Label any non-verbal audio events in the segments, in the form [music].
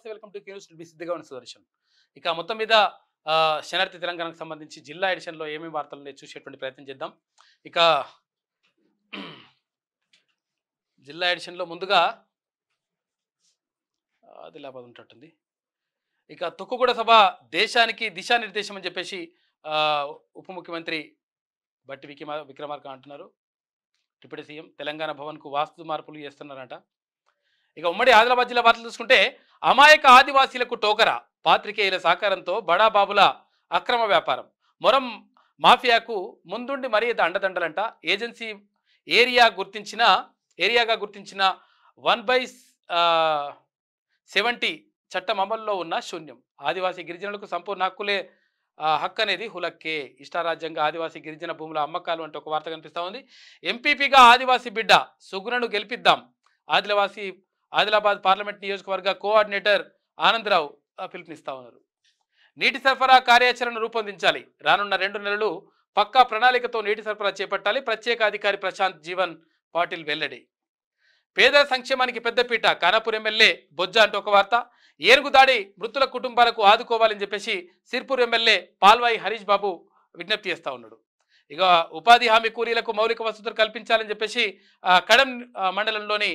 నమస్తే welcome to news B సిద్ధిగా ఉన్న సుదర్శన్. ఇక మొత్తం మీద ఆ, శనార్థి తెలంగాణకు సంబంధించి జిల్లా ఎడిషన్లో ఏమేమి వార్తలు చూసేటువంటి ప్రయత్నం చేద్దాం. ఇక [clears throat] జిల్లా ఎడిషన్లో ముందుగా ఆదిలాబాద్ ఉంటట్టుంది ఇక తొక్కుగూడ సభ దేశానికి దిశానిర్దేశం అని చెప్పేసి ఉప ముఖ్యమంత్రి బట్టి విక్రమ విక్రమార్క అంటున్నారు. డిప్యూటీ సీఎం తెలంగాణ భవన్కు వాస్తు మార్పులు చేస్తున్నారంట. ఇక ఉమ్మడి ఆదిలాబాద్ జిల్లా వార్తలు చూసుకుంటే అమాయక ఆదివాసీలకు టోకరా పాత్రికేయుల సహకారంతో బడాబాబుల అక్రమ వ్యాపారం. మొరం మాఫియాకు ముందుండి మరీ అండదండలంట. ఏజెన్సీ ఏరియా గుర్తించిన ఏరియాగా గుర్తించిన వన్ బై సెవెంటీ చట్టం అమల్లో ఉన్న శూన్యం. ఆదివాసీ గిరిజనులకు సంపూర్ణ హక్కులే హక్కు అనేది హులక్కే. ఇష్టారాజ్యంగా ఆదివాసీ గిరిజన భూముల అమ్మకాలు అంటే ఒక వార్త కనిపిస్తూ ఉంది. ఎంపీపీగా ఆదివాసీ బిడ్డ సుగుణను గెలిపిద్దాం. ఆదివాసీ ఆదిలాబాద్ పార్లమెంట్ నియోజకవర్గ కోఆర్డినేటర్ ఆనందరావు పిలుపునిస్తా ఉన్నారు. నీటి సరఫరా కార్యాచరణ రూపొందించాలి. రానున్న రెండు నెలలు పక్కా ప్రణాళికతో నీటి సరఫరా చేపట్టాలి. ప్రత్యేక అధికారి ప్రశాంత్ జీవన్ పాటిల్ వెల్లడి. పేదల సంక్షేమానికి పెద్దపీట కానాపూర్ ఎమ్మెల్యే బొజ్జ అంటూ ఒక వార్త. ఏనుగు దాడి మృతుల కుటుంబాలకు ఆదుకోవాలని చెప్పేసి సిర్పూర్ ఎమ్మెల్యే పాల్వాయి హరీష్ బాబు విజ్ఞప్తి చేస్తా ఉన్నాడు. ఇక ఉపాధి హామీ కూలీలకు మౌలిక వసతులు కల్పించాలని చెప్పేసి కడం మండలంలోని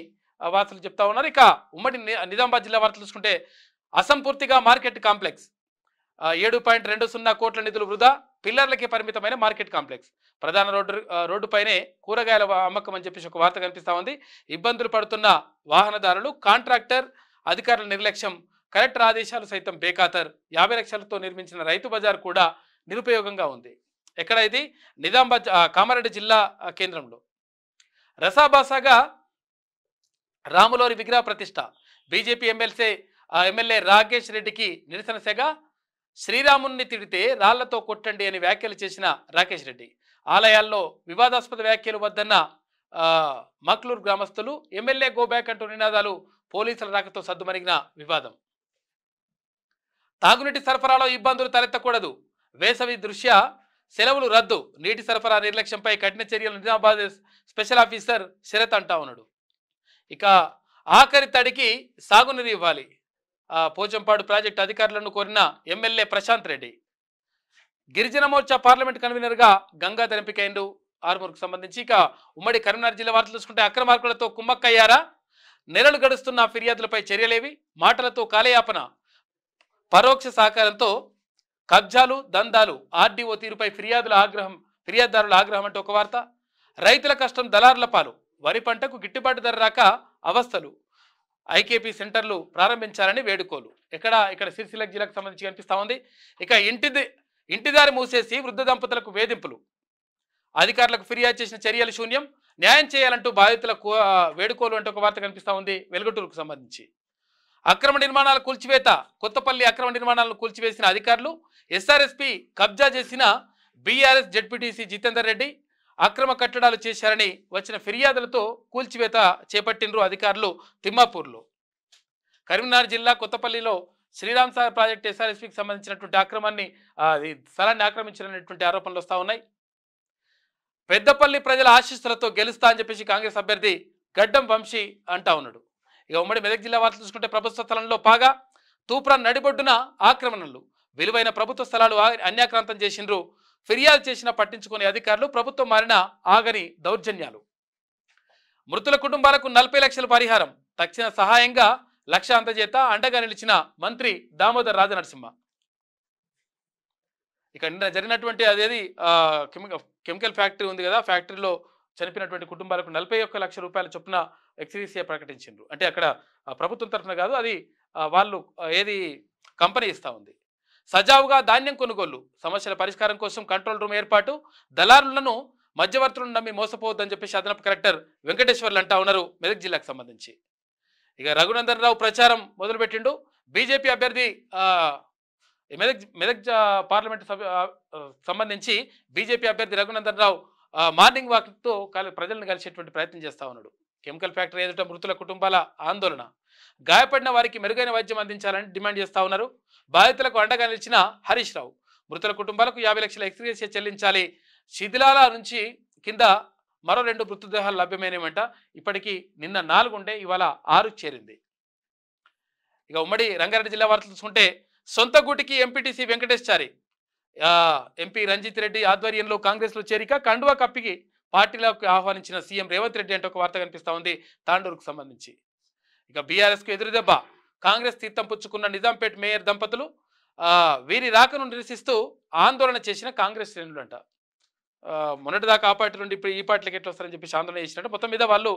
వార్తలు చెప్తా ఉన్నారు. ఇక ఉమ్మడి నిజామాబాద్ జిల్లా వార్తలు చూసుకుంటే అసంపూర్తిగా మార్కెట్ కాంప్లెక్స్. ఏడు పాయింట్ రెండు సున్నా కోట్ల నిధులు వృధా పిల్లర్లకి పరిమితమైన మార్కెట్ కాంప్లెక్స్. ప్రధాన రోడ్డు రోడ్డుపైనే కూరగాయల అమ్మకం అని చెప్పేసి ఒక వార్త కనిపిస్తూ ఉంది. ఇబ్బందులు పడుతున్న వాహనదారులు కాంట్రాక్టర్ అధికారుల నిర్లక్ష్యం కలెక్టర్ ఆదేశాలు సైతం బేఖాతర్. యాభై లక్షలతో నిర్మించిన రైతు బజార్ కూడా నిరుపయోగంగా ఉంది. ఎక్కడ ఇది? నిజామాబాద్ కామారెడ్డి జిల్లా కేంద్రంలో. రసాబాసాగా రాములోరి విగ్రహ ప్రతిష్ట. బీజేపీ ఎమ్మెల్సీ ఎమ్మెల్యే రాకేష్ రెడ్డికి నిరసన సెగ శ్రీరాముని తిడితే రాళ్ళతో కొట్టండి అని వ్యాఖ్యలు చేసిన రాకేష్ రెడ్డి. ఆలయాల్లో వివాదాస్పద వ్యాఖ్యలు వద్దన్న మక్లూరు మక్లూర్ గ్రామస్తులు ఎమ్మెల్యే గో బ్యాక్ అంటూ నినాదాలు పోలీసుల రాకతో సద్దుమణిగిన వివాదం. తాగునీటి సరఫరాలో ఇబ్బందులు తలెత్తకూడదు. వేసవి దృష్ట్యా సెలవులు రద్దు. నీటి సరఫరా నిర్లక్ష్యంపై కఠిన చర్యలు నిజామాబాద్ స్పెషల్ ఆఫీసర్ శరత్ అంటా ఉన్నాడు. ఇక ఆఖరి తడికి సాగునీరు ఇవ్వాలి. పోచంపాడు ప్రాజెక్టు అధికారులను కోరిన ఎమ్మెల్యే ప్రశాంత్ రెడ్డి. గిరిజన మోర్చా పార్లమెంట్ కన్వీనర్గా గంగాధర్ ఎంపికైండు ఆరుమూరుకు సంబంధించి ఇక ఉమ్మడి కరీంనగర్ జిల్లా వార్తలు చూసుకుంటే అక్రమార్కులతో కుమ్మక్కయ్యారా? నెలలు గడుస్తున్న ఫిర్యాదులపై చర్యలేవి? మాటలతో కాలయాపన. పరోక్ష సహకారంతో కబ్జాలు దందాలు ఆర్డీఓ తీరుపై ఫిర్యాదుల ఆగ్రహం ఫిర్యాదుదారుల ఆగ్రహం అంటే ఒక వార్త. రైతుల కష్టం దళారుల పాలు. వరి పంటకు గిట్టుబాటు ధర రాక అవస్థలు. ఐకేపీ సెంటర్లు ప్రారంభించాలని వేడుకోలు. ఎక్కడ? ఇక్కడ సిరిసిల్ల జిల్లాకు సంబంధించి కనిపిస్తూ ఉంది. ఇక ఇంటిది ఇంటిదారి మూసేసి వృద్ధ దంపతులకు వేధింపులు. అధికారులకు ఫిర్యాదు చేసిన చర్యలు శూన్యం. న్యాయం చేయాలంటూ బాధితులకు వేడుకోలు అంటూ ఒక వార్త కనిపిస్తూ ఉంది వెలుగుటూరుకు సంబంధించి. అక్రమ నిర్మాణాల కూల్చివేత కొత్తపల్లి అక్రమ నిర్మాణాలను కూల్చివేసిన అధికారులు ఎస్ఆర్ఎస్పి కబ్జా చేసిన బీఆర్ఎస్ జడ్పీటీసీ జితేందర్ రెడ్డి అక్రమ కట్టడాలు చేశారని వచ్చిన ఫిర్యాదులతో కూల్చివేత చేపట్టినరు అధికారులు తిమ్మాపూర్లో. కరీంనగర్ జిల్లా కొత్తపల్లిలో శ్రీరామ్ సాగర్ ప్రాజెక్ట్ ఎస్ఆర్ఎస్పికి సంబంధించినటువంటి అక్రమాన్ని స్థలాన్ని ఆక్రమించారనేటువంటి ఆరోపణలు వస్తూ ఉన్నాయి. పెద్దపల్లి ప్రజల ఆశీస్సులతో గెలుస్తా అని చెప్పేసి కాంగ్రెస్ అభ్యర్థి గడ్డం వంశీ అంటా ఉన్నాడు. ఇక ఉమ్మడి మెదక్ జిల్లా వార్తలు చూసుకుంటే ప్రభుత్వ స్థలంలో పాగా తూప్రాన్ నడిబొడ్డున ఆక్రమణలు విలువైన ప్రభుత్వ స్థలాలు అన్యాక్రాంతం చేసిండ్రు ఫిర్యాదు చేసినా పట్టించుకునే అధికారులు ప్రభుత్వం మారిన ఆగని దౌర్జన్యాలు. మృతుల కుటుంబాలకు నలభై లక్షల పరిహారం తక్షణ సహాయంగా లక్ష అందజేత అండగా నిలిచిన మంత్రి దామోదర్ రాజనరసింహ. ఇక నిన్న జరిగినటువంటి అదేది కెమికల్ కెమికల్ ఫ్యాక్టరీ ఉంది కదా ఫ్యాక్టరీలో చనిపోయినటువంటి కుటుంబాలకు నలభై ఒక్క లక్ష రూపాయల చొప్పున ఎక్స్రీసీఏ ప్రకటించిండ్రు. అంటే అక్కడ ప్రభుత్వం తరఫున కాదు అది వాళ్ళు ఏది కంపెనీ ఇస్తా ఉంది. సజావుగా ధాన్యం కొనుగోలు సమస్యల పరిష్కారం కోసం కంట్రోల్ రూమ్ ఏర్పాటు దళారులను మధ్యవర్తులను నమ్మి మోసపోవద్దని చెప్పేసి అదనపు కలెక్టర్ వెంకటేశ్వర్లు అంటా ఉన్నారు మెదక్ జిల్లాకు సంబంధించి. ఇక రఘునందన్ రావు ప్రచారం మొదలుపెట్టిండు. బీజేపీ అభ్యర్థి మెదక్ మెదక్ పార్లమెంట్ పార్లమెంటు సంబంధించి బీజేపీ అభ్యర్థి రఘునందన్ రావు మార్నింగ్ వాక్తో కలి ప్రజలను కలిసేటువంటి ప్రయత్నం చేస్తా ఉన్నాడు. కెమికల్ ఫ్యాక్టరీ ఎదుట మృతుల కుటుంబాల ఆందోళన. గాయపడిన వారికి మెరుగైన వైద్యం అందించాలని డిమాండ్ చేస్తా ఉన్నారు. బాధితులకు అండగా నిలిచిన హరీష్ రావు. మృతుల కుటుంబాలకు యాభై లక్షల ఎక్స్గ్రేషియా చెల్లించాలి. శిథిలాల నుంచి కింద మరో రెండు మృతదేహాలు లభ్యమైనవంట. ఇప్పటికీ నిన్న నాలుగుండే ఇవాళ ఆరు చేరింది. ఇక ఉమ్మడి రంగారెడ్డి జిల్లా వార్తలు చూసుకుంటే సొంత గూటికి ఎంపీటీసీ వెంకటేశ్చారి. ఎంపీ రంజిత్ రెడ్డి ఆధ్వర్యంలో కాంగ్రెస్లో చేరిక కండువా కప్పికి పార్టీలోకి ఆహ్వానించిన సీఎం రేవంత్ రెడ్డి అంటే ఒక వార్త కనిపిస్తూ ఉంది. తాండూరుకు సంబంధించి. ఇక బీఆర్ఎస్కు ఎదురుదెబ్బ కాంగ్రెస్ తీర్థం పుచ్చుకున్న నిజాంపేట్ మేయర్ దంపతులు వీరి రాకను నిరసిస్తూ ఆందోళన చేసిన కాంగ్రెస్ శ్రేణులు అంట ఆ, మొన్నటిదాకా ఆ పార్టీ నుండి ఇప్పుడు ఈ పార్టీలకు ఎట్లా వస్తారని చెప్పేసి ఆందోళన చేసినట్టు మొత్తం మీద వాళ్ళు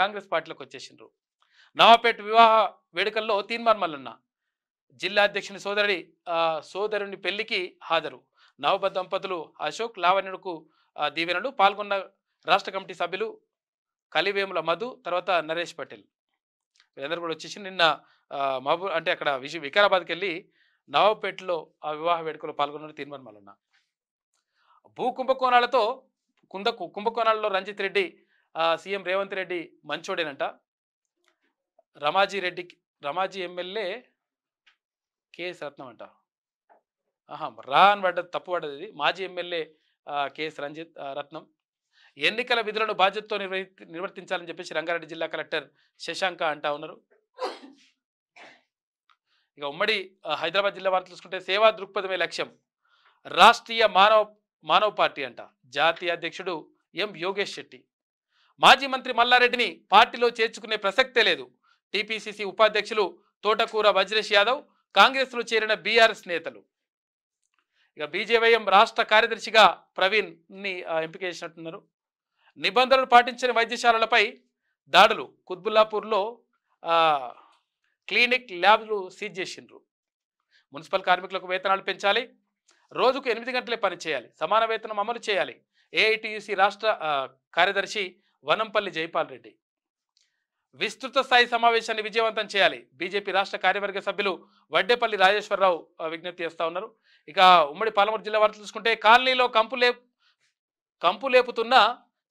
కాంగ్రెస్ పార్టీలకు వచ్చేసిండ్రు. నవాపేట్ వివాహ వేడుకల్లో తీన్మార్ మల్లన్న జిల్లా అధ్యక్షుని సోదరుడి సోదరుని పెళ్ళికి హాజరు. నవబ దంపతులు అశోక్ లావణ్యుడుకు దీవెనలు. పాల్గొన్న రాష్ట్ర కమిటీ సభ్యులు కలివేముల మధు తర్వాత నరేష్ పటేల్. వీళ్ళందరూ కూడా వచ్చేసి నిన్న మహబూ అంటే అక్కడ విజయ వికారాబాద్కి వెళ్ళి నవాబ్పేటలో ఆ వివాహ వేడుకలో పాల్గొన్నారు తీర్మానం మల్లన్న భూ కుంభకోణాలతో కుంద కుంభకోణాలలో రంజిత్ రెడ్డి సీఎం రేవంత్ రెడ్డి మంచోడేనంట. రమాజీ రెడ్డికి రమాజీ ఎమ్మెల్యే కేఎస్ రత్నం అంట. ఆహా రా అని పడ్డది తప్పు పడ్డది ఇది మాజీ ఎమ్మెల్యే కేఎస్ రంజిత్ రత్నం. ఎన్నికల విధులను బాధ్యతతో నిర్వర్తించాలని చెప్పేసి రంగారెడ్డి జిల్లా కలెక్టర్ శశాంక అంటా ఉన్నారు. ఇక ఉమ్మడి హైదరాబాద్ జిల్లా వార్తలు చూసుకుంటే సేవా దృక్పథమే లక్ష్యం. రాష్ట్రీయ మానవ మానవ పార్టీ అంట. జాతీయ అధ్యక్షుడు ఎం యోగేష్ శెట్టి. మాజీ మంత్రి మల్లారెడ్డిని పార్టీలో చేర్చుకునే ప్రసక్తే లేదు. టీపీసీసీ ఉపాధ్యక్షులు తోటకూర వజ్రేష్ యాదవ్ కాంగ్రెస్లో చేరిన బీఆర్ఎస్ నేతలు. ఇక బీజేవైఎం రాష్ట్ర కార్యదర్శిగా ప్రవీణ్ని ఎంపిక చేసినట్టున్నారు. నిబంధనలు పాటించని వైద్యశాలలపై దాడులు. కుత్బుల్లాపూర్లో క్లినిక్ ల్యాబ్లు సీజ్ చేసిండ్రు. మున్సిపల్ కార్మికులకు వేతనాలు పెంచాలి. రోజుకు ఎనిమిది గంటలే పని చేయాలి. సమాన వేతనం అమలు చేయాలి. ఏఐటియుసి రాష్ట్ర కార్యదర్శి వనంపల్లి జైపాల్ రెడ్డి. విస్తృత స్థాయి సమావేశాన్ని విజయవంతం చేయాలి. బీజేపీ రాష్ట్ర కార్యవర్గ సభ్యులు వడ్డేపల్లి రాజేశ్వరరావు విజ్ఞప్తి చేస్తూ ఉన్నారు. ఇక ఉమ్మడి పాలమూరు జిల్లా వారు చూసుకుంటే కాలనీలో కంపు లే కంపు లేపుతున్న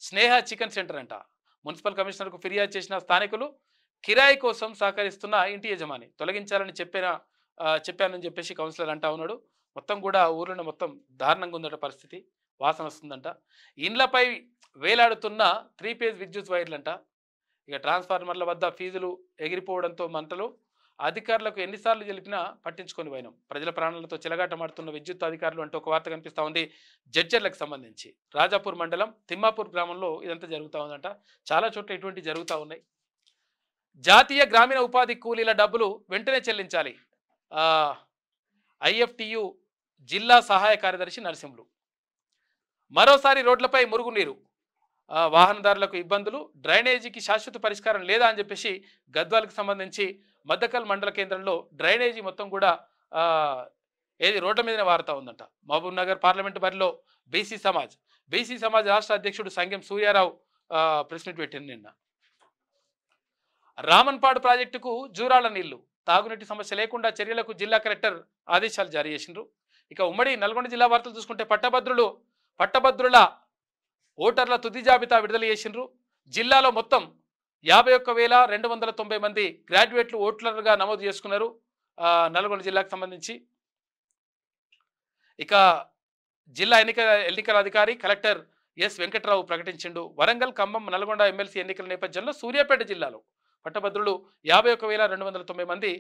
స్నేహ చికెన్ సెంటర్ అంట. మున్సిపల్ కమిషనర్కు ఫిర్యాదు చేసిన స్థానికులు కిరాయి కోసం సహకరిస్తున్న ఇంటి యజమాని తొలగించాలని చెప్పిన చెప్పానని చెప్పేసి కౌన్సిలర్ అంటా ఉన్నాడు. మొత్తం కూడా ఊర్లోనే మొత్తం దారుణంగా ఉందట పరిస్థితి. వాసన వస్తుందంట. ఇండ్లపై వేలాడుతున్న త్రీ పేజ్ విద్యుత్ వైర్లంట. ఇక ట్రాన్స్ఫార్మర్ల వద్ద ఫీజులు ఎగిరిపోవడంతో మంటలు అధికారులకు ఎన్నిసార్లు తెలిపినా పట్టించుకొని పోయినాం ప్రజల ప్రాణాలతో చెలగాటమాడుతున్న విద్యుత్ అధికారులు అంటూ ఒక వార్త కనిపిస్తూ ఉంది. జడ్జర్లకు సంబంధించి. రాజాపూర్ మండలం తిమ్మాపూర్ గ్రామంలో ఇదంతా జరుగుతూ ఉందంట. చాలా చోట్ల ఇటువంటి జరుగుతూ ఉన్నాయి. జాతీయ గ్రామీణ ఉపాధి కూలీల డబ్బులు వెంటనే చెల్లించాలి. ఐఎఫ్టియు జిల్లా సహాయ కార్యదర్శి నరసింహులు. మరోసారి రోడ్లపై మురుగునీరు. వాహనదారులకు ఇబ్బందులు. డ్రైనేజీకి శాశ్వత పరిష్కారం లేదా అని చెప్పేసి గద్వాలకు సంబంధించి మద్దకల్ మండల కేంద్రంలో డ్రైనేజీ మొత్తం కూడా ఏది రోడ్ల మీదనే వారుతా ఉందంట. మహబూబ్ నగర్ పార్లమెంటు బరిలో బీసీ సమాజ్. బీసీ సమాజ్ రాష్ట్ర అధ్యక్షుడు సంగం సూర్యారావు ప్రెస్ మీట్ పెట్టింది నిన్న. రామన్పాడు ప్రాజెక్టుకు జూరాల నీళ్ళు. తాగునీటి సమస్య లేకుండా చర్యలకు జిల్లా కలెక్టర్ ఆదేశాలు జారీ చేసిండ్రు. ఇక ఉమ్మడి నల్గొండ జిల్లా వార్తలు చూసుకుంటే పట్టభద్రులు పట్టభద్రుల ఓటర్ల తుది జాబితా విడుదల చేసిండ్రు. జిల్లాలో మొత్తం యాభై ఒక్క వేల రెండు వందల తొంభై మంది గ్రాడ్యుయేట్లు ఓట్లర్గా నమోదు చేసుకున్నారు నల్గొండ జిల్లాకు సంబంధించి. ఇక జిల్లా ఎన్నికల ఎన్నికల అధికారి కలెక్టర్ ఎస్ వెంకట్రావు ప్రకటించిండు. వరంగల్ ఖమ్మం నల్గొండ ఎమ్మెల్సీ ఎన్నికల నేపథ్యంలో సూర్యాపేట జిల్లాలో పట్టభద్రులు యాభై ఒక్క వేల రెండు వందల తొంభై మంది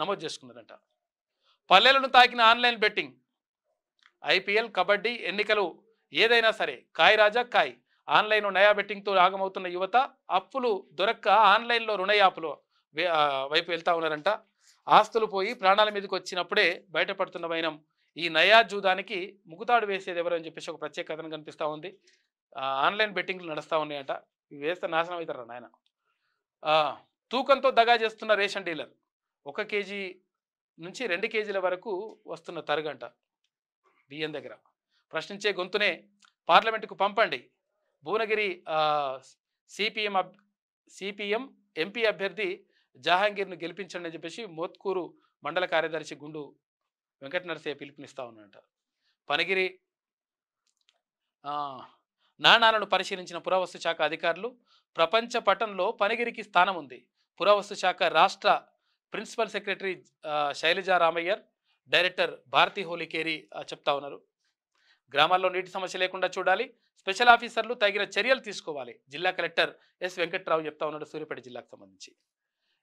నమోదు చేసుకున్నారంట. పల్లెలను తాకిన ఆన్లైన్ బెట్టింగ్ ఐపీఎల్ కబడ్డీ ఎన్నికలు ఏదైనా సరే కాయ్ రాజా కాయ్. ఆన్లైన్ నయా బెట్టింగ్తో ఆగమవుతున్న యువత అప్పులు దొరక్క ఆన్లైన్లో రుణయాప్లు వైపు వెళ్తా ఉన్నారంట. ఆస్తులు పోయి ప్రాణాల మీదకి వచ్చినప్పుడే బయటపడుతున్న వైనం ఈ నయా జూదానికి ముగుతాడు వేసేది ఎవరని చెప్పేసి ఒక ప్రత్యేక కథనం కనిపిస్తూ ఉంది. ఆన్లైన్ బెట్టింగ్లు నడుస్తూ ఉన్నాయంట. ఇవి వేస్తే నాశనం అవుతారా నాయన? తూకంతో దగా చేస్తున్న రేషన్ డీలర్ ఒక కేజీ నుంచి రెండు కేజీల వరకు వస్తున్న తరుగంట. బియ్యం దగ్గర. ప్రశ్నించే గొంతునే పార్లమెంటుకు పంపండి. భువనగిరి సిపిఎం అబ్ సిపిఎం ఎంపీ అభ్యర్థి జహాంగీర్ను గెలిపించండి అని చెప్పేసి మోత్కూరు మండల కార్యదర్శి గుండు వెంకట నరసయ్య పిలుపునిస్తా ఉన్నట పనగిరి నాణాలను పరిశీలించిన పురావస్తు శాఖ అధికారులు ప్రపంచ పటంలో పనగిరికి స్థానం ఉంది. పురావస్తు శాఖ రాష్ట్ర principal secretary Shailaja Shailaja Ramaiyer director Bharathi Holikeri చెప్తా ఉన్నారు. గ్రామాల్లో నీటి సమస్య లేకుండా చూడాలి. స్పెషల్ ఆఫీసర్లు తగిన చర్యలు తీసుకోవాలి. జిల్లా కలెక్టర్ ఎస్ వెంకట్రావు చెప్తా ఉన్నాడు సూర్యాపేట జిల్లాకు సంబంధించి.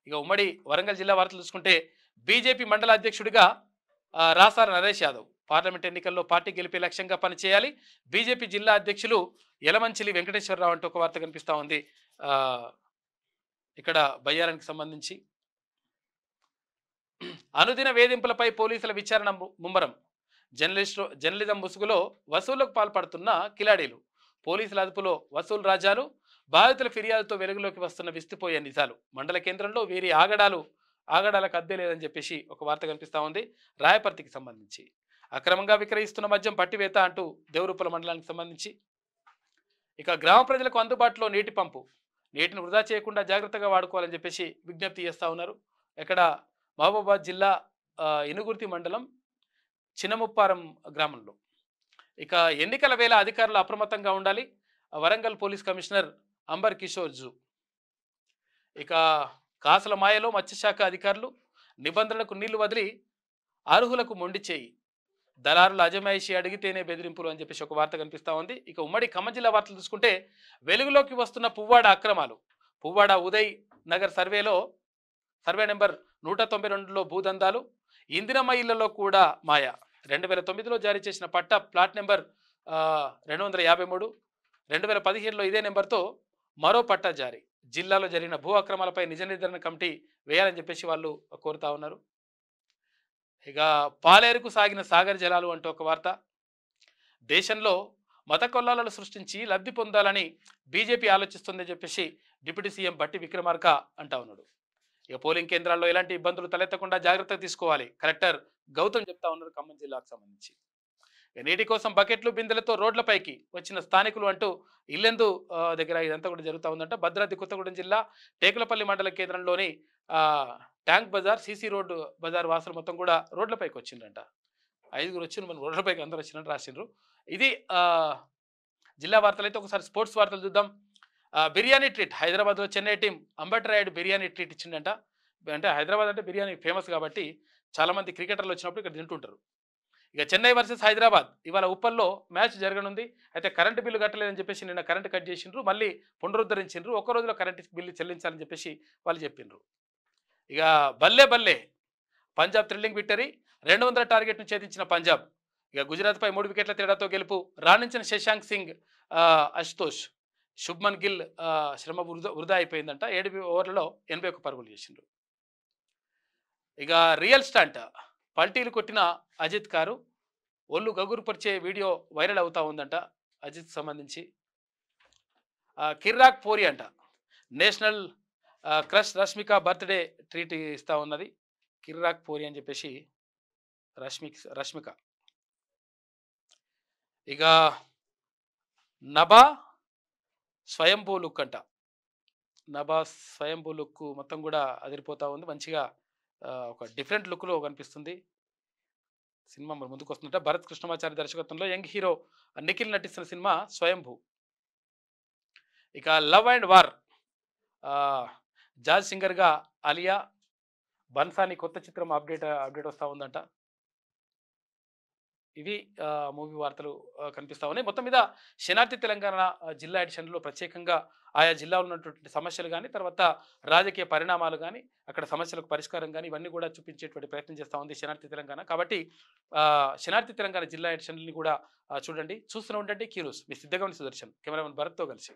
ఇక ఉమ్మడి వరంగల్ జిల్లా వార్తలు చూసుకుంటే బీజేపీ మండల అధ్యక్షుడిగా రాసార నరేష్ యాదవ్ పార్లమెంట్ ఎన్నికల్లో పార్టీ గెలిపే లక్ష్యంగా పనిచేయాలి. బీజేపీ జిల్లా అధ్యక్షులు యలమంచిలి వెంకటేశ్వరరావు అంటూ ఒక వార్త కనిపిస్తూ ఉంది. ఇక్కడ బయ్యారానికి సంబంధించి. అనుదిన వేధింపులపై పోలీసుల విచారణ ము- ముమ్మరం. జర్నలిస్టు జర్నలిజం ముసుగులో వసూళ్ళకు పాల్పడుతున్న కిలాడీలు. పోలీసుల అదుపులో వసూలు రాజాలు బాధితుల ఫిర్యాదుతో వెలుగులోకి వస్తున్న విస్తుపోయే నిజాలు. మండల కేంద్రంలో వీరి ఆగడాలు ఆగడాలకు అద్దె లేదని చెప్పేసి ఒక వార్త కనిపిస్తూ ఉంది. రాయపర్తికి సంబంధించి. అక్రమంగా విక్రయిస్తున్న మద్యం పట్టివేత అంటూ దేవరూపల మండలానికి సంబంధించి. ఇక గ్రామ ప్రజలకు అందుబాటులో నీటి పంపు. నీటిని వృధా చేయకుండా జాగ్రత్తగా వాడుకోవాలని చెప్పేసి విజ్ఞప్తి చేస్తూ ఉన్నారు. ఇక్కడ మహబూబాబాద్ జిల్లా ఆ, ఇనుగుర్తి మండలం చిన్నముప్పారం గ్రామంలో. ఇక ఎన్నికల వేళ అధికారులు అప్రమత్తంగా ఉండాలి. Warangal police commissioner Ambar Kishore Jha. ఇక కాసల మాయలో మత్స్యశాఖ అధికారులు నిబంధనలకు నీళ్ళు వదిలి అర్హులకు మొండి చేయి. దళారులు అజమాయిషి అడిగితేనే బెదిరింపులు అని చెప్పేసి ఒక వార్త కనిపిస్తూ ఉంది. ఇక ఉమ్మడి ఖమ్మం జిల్లా వార్తలు చూసుకుంటే వెలుగులోకి వస్తున్న పువ్వాడ అక్రమాలు. పువ్వాడ ఉదయ్ నగర్ సర్వేలో సర్వే నెంబర్ నూట తొంభై రెండులో భూదందాలు. ఇందిరమ్మ ఇళ్ళలో కూడా మాయ. రెండు వేల తొమ్మిదిలో జారీ చేసిన పట్టా ప్లాట్ నెంబర్ రెండు వందల యాభై మూడు రెండు వేల పదిహేనులో ఇదే నెంబర్తో మరో పట్టా జారీ. జిల్లాలో జరిగిన భూ అక్రమాలపై నిజ నిర్ధారణ కమిటీ వేయాలని చెప్పేసి వాళ్ళు కోరుతా ఉన్నారు. ఇక పాలేరుకు సాగిన సాగర్ జలాలు అంటూ ఒక వార్త. దేశంలో మత కొల్లాలను సృష్టించి లబ్ధి పొందాలని బీజేపీ ఆలోచిస్తుందని చెప్పేసి డిప్యూటీ సీఎం బట్టి విక్రమార్క అంటా ఉన్నాడు. ఇక పోలింగ్ కేంద్రాల్లో ఎలాంటి ఇబ్బందులు తలెత్తకుండా జాగ్రత్త తీసుకోవాలి. కలెక్టర్ గౌతమ్ చెప్తా ఉన్నారు ఖమ్మం జిల్లాకు సంబంధించి. నీటి కోసం బకెట్లు బిందెలతో రోడ్లపైకి వచ్చిన స్థానికులు అంటూ ఇల్లెందు దగ్గర ఇదంతా కూడా జరుగుతూ ఉందంట. భద్రాద్రి కొత్తగూడెం జిల్లా టేకులపల్లి మండల కేంద్రంలోని ట్యాంక్ బజార్ సీసీ రోడ్డు బజార్ వాసులు మొత్తం కూడా రోడ్లపైకి వచ్చిండ్రంట. ఐదుగురు వచ్చిన మనం రోడ్లపైకి అందరూ వచ్చినట్టు రాసిండ్రు. ఇది జిల్లా వార్తలు అయితే ఒకసారి స్పోర్ట్స్ వార్తలు చూద్దాం. బిర్యానీ ట్రీట్ హైదరాబాద్లో చెన్నై టీం అంబట్ రాయుడు బిర్యానీ ట్రీట్ ఇచ్చిండంట. అంటే హైదరాబాద్ అంటే బిర్యానీ ఫేమస్ కాబట్టి చాలామంది క్రికెటర్లు వచ్చినప్పుడు ఇక్కడ తింటుంటారు. ఇక చెన్నై వర్సెస్ హైదరాబాద్ ఇవాళ ఉప్పల్లో మ్యాచ్ జరగనుంది. అయితే కరెంటు బిల్లు కట్టలేదని చెప్పేసి నిన్న కరెంట్ కట్ చేసిండ్రు. మళ్ళీ పునరుద్ధరించిండ్రు. ఒక రోజులో కరెంట్ బిల్లు చెల్లించాలని చెప్పేసి వాళ్ళు చెప్పిండ్రు ఇక బల్లే బల్లే పంజాబ్ థ్రిల్లింగ్ విక్టరీ. రెండు వందల టార్గెట్ను ఛేదించిన పంజాబ్. ఇక గుజరాత్పై మూడు వికెట్ల తేడాతో గెలుపు. రాణించిన శశాంక్ సింగ్ అశుతోష్ శుభ్మన్ గిల్ శ్రమ వృధా వృధా అయిపోయిందంట. ఏడు ఓవర్లలో ఎనభై ఒక్క పరుగులు చేసిండ్రు. ఇక రియల్ స్టాంట్. పల్టీలు కొట్టిన అజిత్ కారు ఒళ్ళు గగురుపరిచే వీడియో వైరల్ అవుతా ఉందంట అజిత్ సంబంధించి. కిర్రాక్ పోరి అంట. National crush Rashmika birthday treat ఇస్తా ఉన్నది. కిర్రాక్ పోరి అని చెప్పేసి రష్మిక్ రష్మిక. ఇక నభా స్వయంభూ లుక్ అంట. నభా స్వయంభూ లుక్ మొత్తం కూడా అదిరిపోతూ ఉంది. మంచిగా ఒక డిఫరెంట్ లుక్లో కనిపిస్తుంది. సినిమా మరి ముందుకు వస్తుందంటే భరత్ కృష్ణమాచారి దర్శకత్వంలో యంగ్ హీరో నిఖిల్ నటిస్తున్న సినిమా స్వయంభూ. ఇక లవ్ అండ్ వార్. జాజ్ సింగర్గా అలియా బన్సాని కొత్త చిత్రం అప్డేట్ అప్డేట్ వస్తూ ఉందంట. ఇవి మూవీ వార్తలు కనిపిస్తా ఉన్నాయి. మొత్తం మీద శనార్థి తెలంగాణ జిల్లా ఎడిషన్లో ప్రత్యేకంగా ఆయా జిల్లాలో ఉన్నటువంటి సమస్యలు కానీ తర్వాత రాజకీయ పరిణామాలు కానీ అక్కడ సమస్యలకు పరిష్కారం కానీ ఇవన్నీ కూడా చూపించేటువంటి ప్రయత్నం చేస్తూ ఉంది శనార్థి తెలంగాణ. కాబట్టి శనార్థి తెలంగాణ జిల్లా ఎడిషన్ని కూడా చూడండి. చూస్తూనే ఉండండి. క్యూరూస్ మీ సిద్ధగమని సుదర్శన్ కెమెరామెన్ భరత్తో కలిసి.